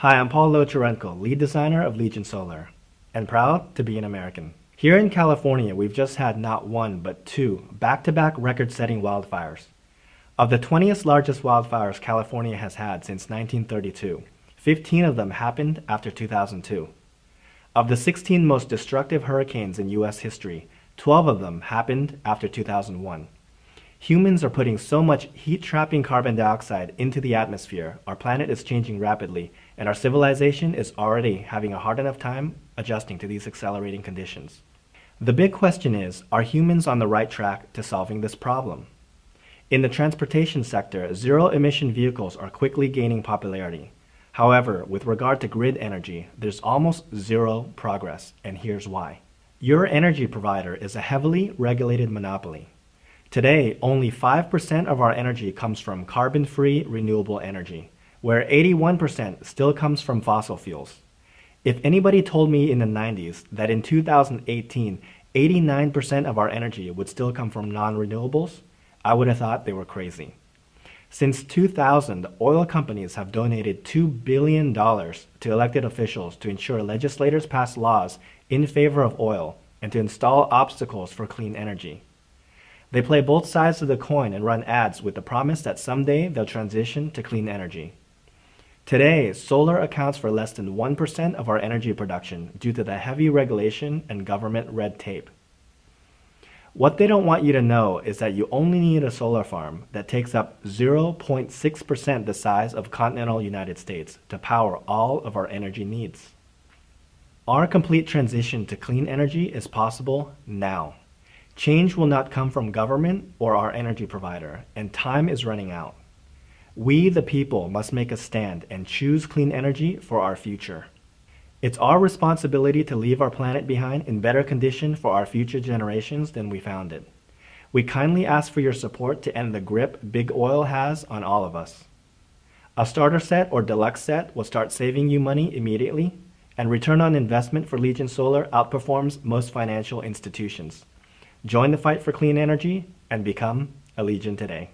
Hi, I'm Paul Locharenko, lead designer of Legion Solar, and proud to be an American. Here in California, we've just had not one, but two back to back record setting wildfires. Of the 20th largest wildfires California has had since 1932, 15 of them happened after 2002. Of the 16 most destructive hurricanes in U.S. history, 12 of them happened after 2001. Humans are putting so much heat trapping carbon dioxide into the atmosphere, our planet is changing rapidly, and our civilization is already having a hard enough time adjusting to these accelerating conditions. The big question is are humans on the right track to solving this problem? In the transportation sector, zero emission vehicles are quickly gaining popularity. However, with regard to grid energy, there's almost zero progress, and here's why. Your energy provider is a heavily regulated monopoly. Today, only 5% of our energy comes from carbon free renewable energy, where 81% still comes from fossil fuels. If anybody told me in the 90s that in 2018, 89% of our energy would still come from non renewables, I would have thought they were crazy. Since 2000, oil companies have donated $2 billion to elected officials to ensure legislators pass laws in favor of oil and to install obstacles for clean energy. They play both sides of the coin and run ads with the promise that someday they'll transition to clean energy. Today, solar accounts for less than 1% of our energy production due to the heavy regulation and government red tape. What they don't want you to know is that you only need a solar farm that takes up 0.6% the size of continental United States to power all of our energy needs. Our complete transition to clean energy is possible now. Change will not come from government or our energy provider, and time is running out. We, the people, must make a stand and choose clean energy for our future. It's our responsibility to leave our planet behind in better condition for our future generations than we found it. We kindly ask for your support to end the grip big oil has on all of us. A starter set or deluxe set will start saving you money immediately, and return on investment for Legion Solar outperforms most financial institutions. Join the fight for clean energy and become a Legion today.